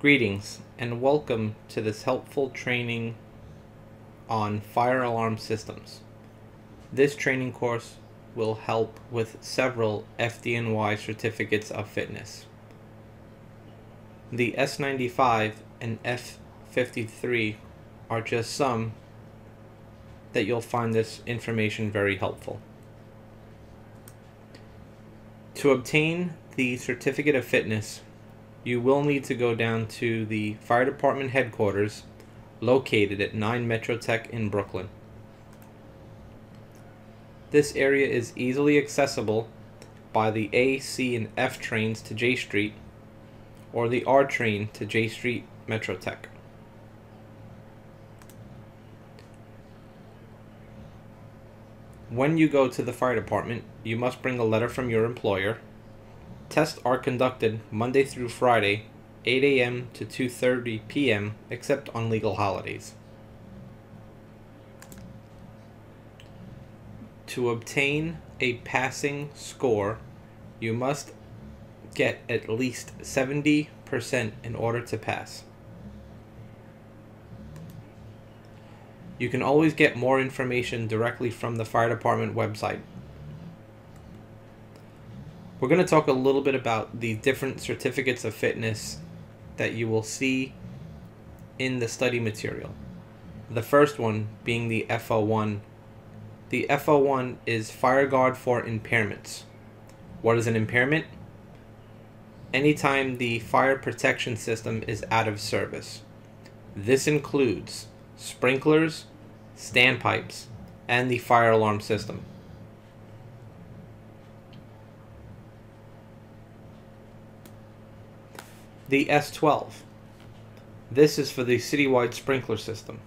Greetings and welcome to this helpful training on fire alarm systems. This training course will help with several FDNY certificates of fitness. The S95 and F53 are just some that you'll find this information very helpful. To obtain the certificate of fitness, you will need to go down to the fire department headquarters located at 9 Metrotech in Brooklyn. This area is easily accessible by the A, C, and F trains to Jay Street or the R train to Jay Street Metrotech. When you go to the fire department, you must bring a letter from your employer. Tests are conducted Monday through Friday, 8 a.m. to 2:30 p.m. except on legal holidays. To obtain a passing score, you must get at least 70% in order to pass. You can always get more information directly from the fire department website. We're going to talk a little bit about the different certificates of fitness that you will see in the study material. The first one being the FO1. The FO1 is Fire Guard for impairments. What is an impairment? Anytime the fire protection system is out of service. This includes sprinklers, standpipes, and the fire alarm system. The S12. This is for the citywide sprinkler system.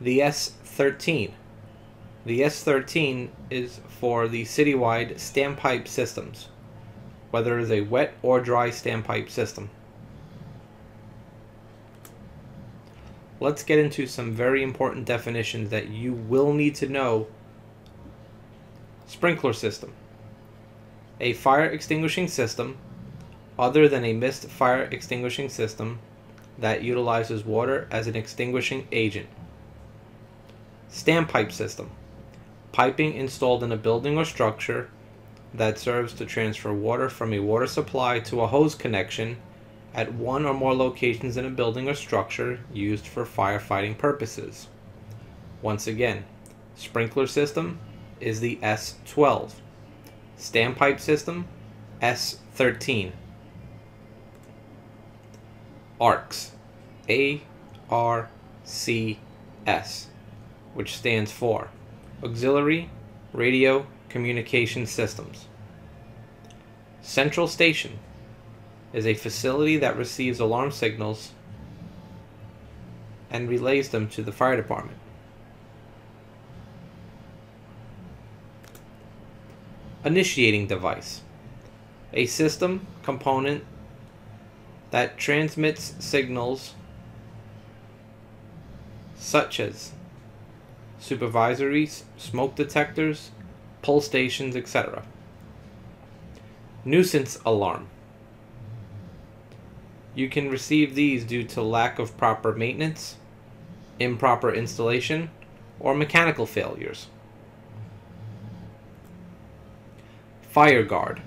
The S13. The S13 is for the citywide standpipe systems whether it is a wet or dry standpipe system. Let's get into some very important definitions that you will need to know. Sprinkler system. A fire extinguishing system other than a mist fire extinguishing system that utilizes water as an extinguishing agent. Standpipe system. Piping installed in a building or structure that serves to transfer water from a water supply to a hose connection at one or more locations in a building or structure used for firefighting purposes. Once again, sprinkler system is the S12. Standpipe system, S13. ARCS, A R C S, which stands for Auxiliary Radio communication systems. Central Station is a facility that receives alarm signals and relays them to the fire department. Initiating device a system component that transmits signals such as supervisories, smoke detectors, pull stations, etc. Nuisance alarm. You can receive these due to lack of proper maintenance, improper installation, or mechanical failures. Fire guard.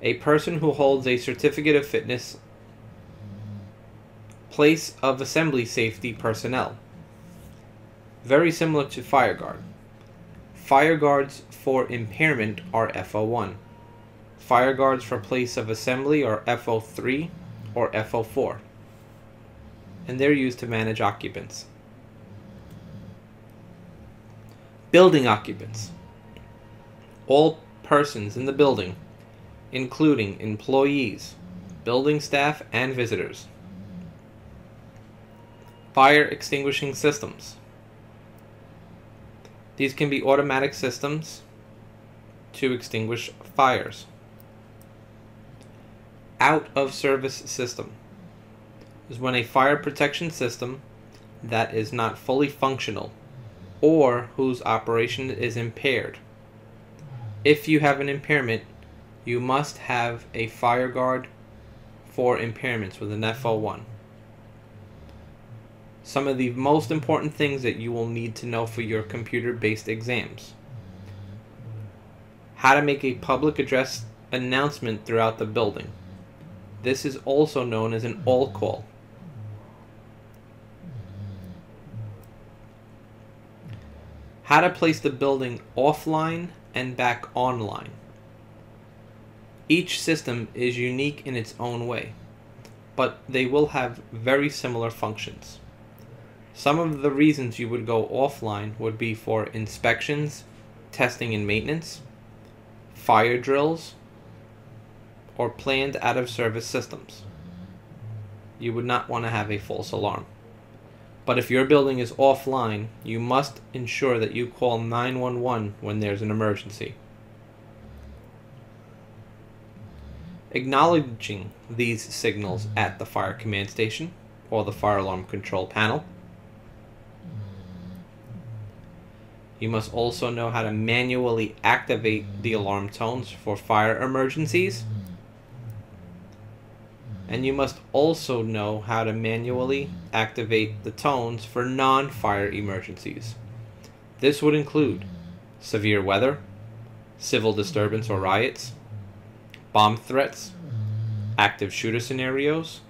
A person who holds a certificate of fitness place of assembly safety personnel. Very similar to fire guard. Fire guards for impairment are FO1. Fire guards for place of assembly are FO3 or FO4. And they're used to manage occupants. Building occupants. All persons in the building, including employees, building staff, and visitors. Fire extinguishing systems. These can be automatic systems to extinguish fires. Out of service system is when a fire protection system that is not fully functional or whose operation is impaired. If you have an impairment, you must have a fire guard for impairments with an FO1. Some of the most important things that you will need to know for your computer based exams. How to make a public address announcement throughout the building. This is also known as an all call. How to place the building offline and back online. Each system is unique in its own way, but they will have very similar functions. Some of the reasons you would go offline would be for inspections, testing and maintenance, fire drills, or planned out of service systems. You would not want to have a false alarm. But if your building is offline, you must ensure that you call 911 when there's an emergency. Acknowledging these signals at the fire command station or the fire alarm control panel. You must also know how to manually activate the alarm tones for fire emergencies and you must also know how to manually activate the tones for non-fire emergencies. This would include severe weather, civil disturbance or riots, bomb threats, active shooter scenarios,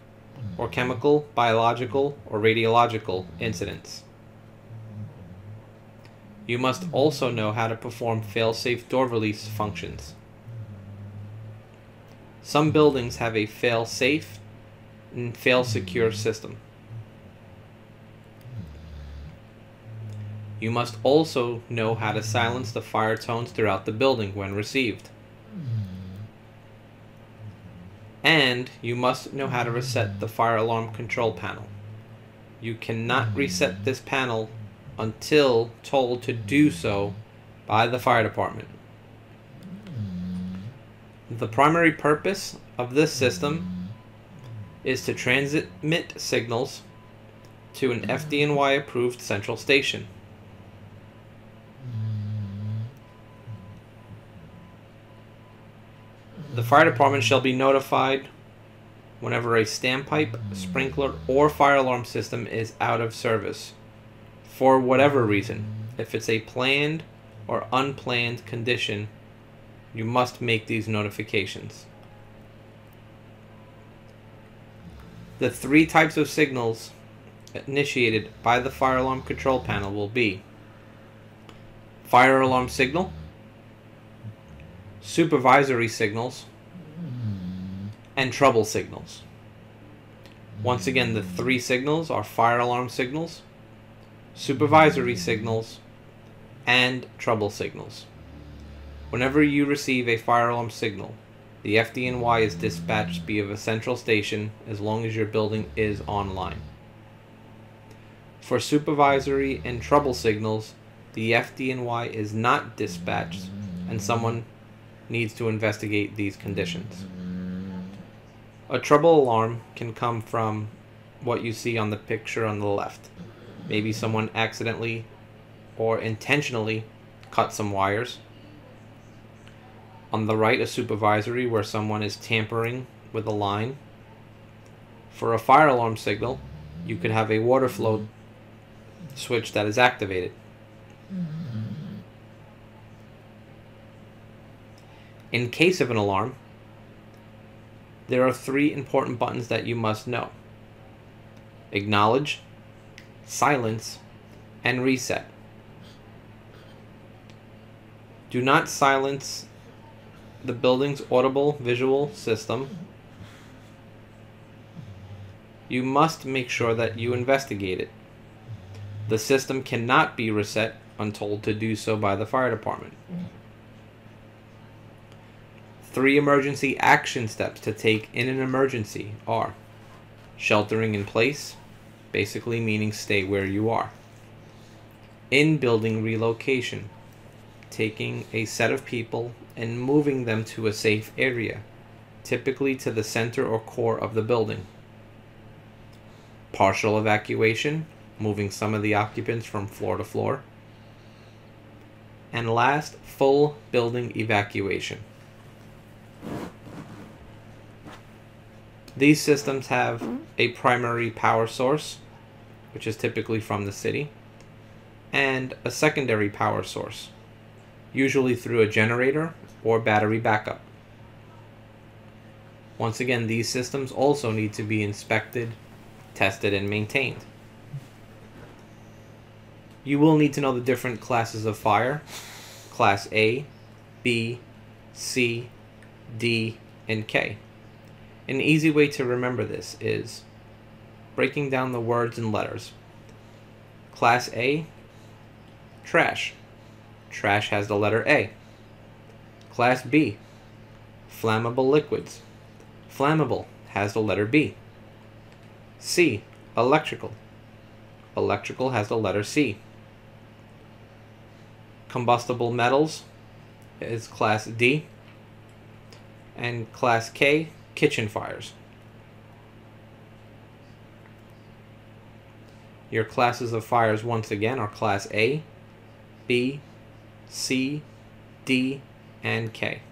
or chemical, biological, or radiological incidents. You must also know how to perform fail-safe door release functions. Some buildings have a fail-safe and fail-secure system. You must also know how to silence the fire tones throughout the building when received. And you must know how to reset the fire alarm control panel. You cannot reset this panel until told to do so by the fire department. The primary purpose of this system is to transmit signals to an FDNY approved central station. The fire department shall be notified whenever a standpipe, sprinkler, or fire alarm system is out of service for whatever reason. If it's a planned or unplanned condition you must make these notifications. The three types of signals initiated by the fire alarm control panel will be fire alarm signal, supervisory signals, and trouble signals. Once again, the three signals are fire alarm signals, supervisory signals, and trouble signals. Whenever you receive a fire alarm signal, the FDNY is dispatched via a central station as long as your building is online. For supervisory and trouble signals, the FDNY is not dispatched and someone needs to investigate these conditions. A trouble alarm can come from what you see on the picture on the left. Maybe someone accidentally or intentionally cut some wires on the right, a supervisory where someone is tampering with a line. For a fire alarm signal, you could have a water flow switch that is activated. In case of an alarm, there are three important buttons that you must know. Acknowledge, silence, and reset. Do not silence the building's audible visual system, you must make sure that you investigate it. The system cannot be reset until to do so by the fire department. Three emergency action steps to take in an emergency are sheltering in place, basically meaning stay where you are. In building relocation, taking a set of people and moving them to a safe area, typically to the center or core of the building. Partial evacuation, moving some of the occupants from floor to floor. And last, full building evacuation. These systems have a primary power source, which is typically from the city, and a secondary power source, usually through a generator or battery backup. Once again, these systems also need to be inspected, tested, and maintained. You will need to know the different classes of fire Class A, B, C, D, and K. An easy way to remember this is breaking down the words and letters. Class A, trash. Trash has the letter A. Class B, flammable liquids. Flammable has the letter B. C, electrical. Electrical has the letter C. Combustible metals is class D. And class K, kitchen fires. Your classes of fires once again are class A, B, C, D, and K.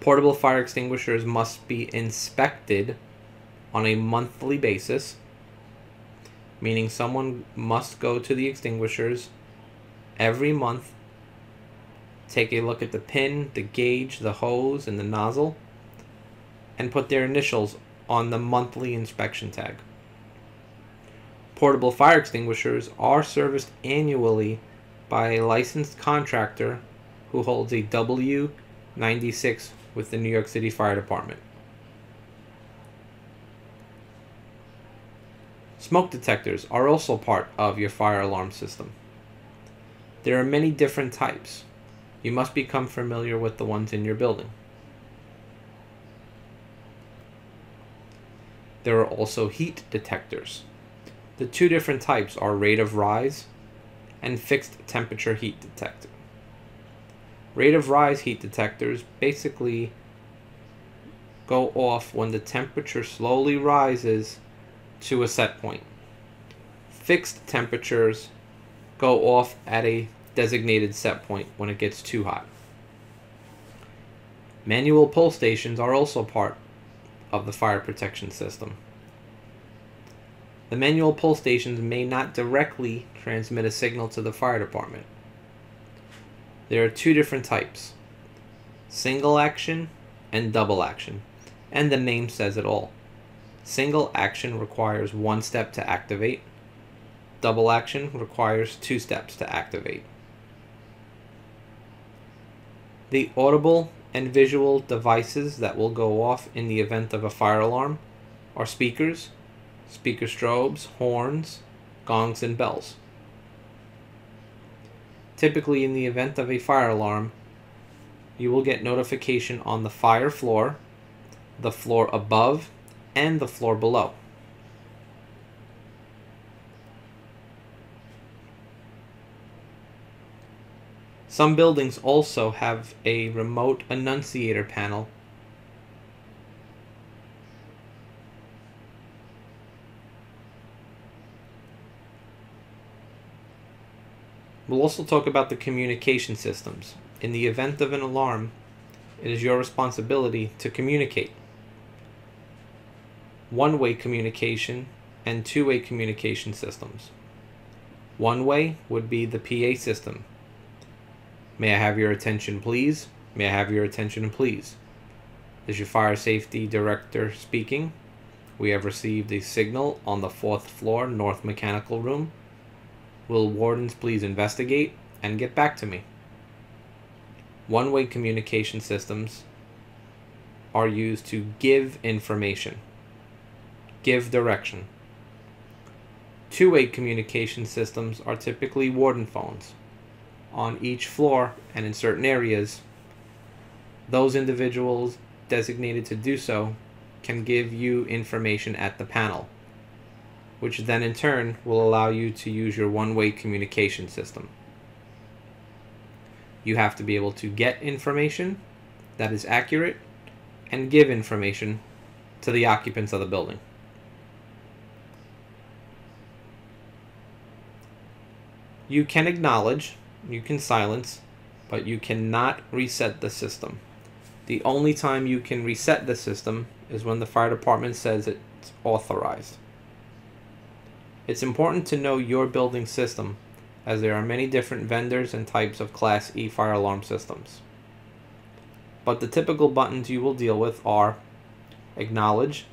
Portable fire extinguishers must be inspected on a monthly basis, meaning someone must go to the extinguishers every month take a look at the pin, the gauge, the hose, and the nozzle, and put their initials on the monthly inspection tag. Portable fire extinguishers are serviced annually by a licensed contractor who holds a W96 with the New York City Fire Department. Smoke detectors are also part of your fire alarm system. There are many different types you must become familiar with the ones in your building. There are also heat detectors. The two different types are rate of rise and fixed temperature heat detector. Rate of rise heat detectors basically go off when the temperature slowly rises to a set point. Fixed temperatures go off at a designated set point when it gets too hot. Manual pull stations are also part of the fire protection system. The manual pull stations may not directly transmit a signal to the fire department. There are two different types single action and double action, and the name says it all. Single action requires one step to activate, double action requires two steps to activate. The audible and visual devices that will go off in the event of a fire alarm are speakers, speaker strobes, horns, gongs, and bells. Typically, in the event of a fire alarm, you will get notification on the fire floor, the floor above, and the floor below. Some buildings also have a remote annunciator panel We'll also talk about the communication systems. In the event of an alarm, it is your responsibility to communicate. One way communication and two way communication systems. One way would be the PA system, May I have your attention, please? May I have your attention, please? Is your fire safety director speaking. We have received a signal on the fourth floor, north mechanical room. Will wardens please investigate and get back to me? One way communication systems are used to give information, give direction. Two way communication systems are typically warden phones on each floor and in certain areas, those individuals designated to do so can give you information at the panel, which then in turn will allow you to use your one-way communication system. You have to be able to get information that is accurate and give information to the occupants of the building. You can acknowledge, you can silence, but you cannot reset the system. The only time you can reset the system is when the fire department says it's authorized. It's important to know your building system as there are many different vendors and types of Class E fire alarm systems. But the typical buttons you will deal with are acknowledge,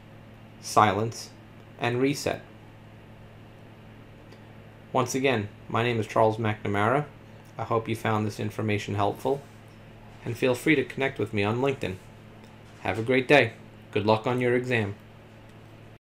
silence, and reset. Once again, my name is Charles McNamara. I hope you found this information helpful, and feel free to connect with me on LinkedIn. Have a great day. Good luck on your exam.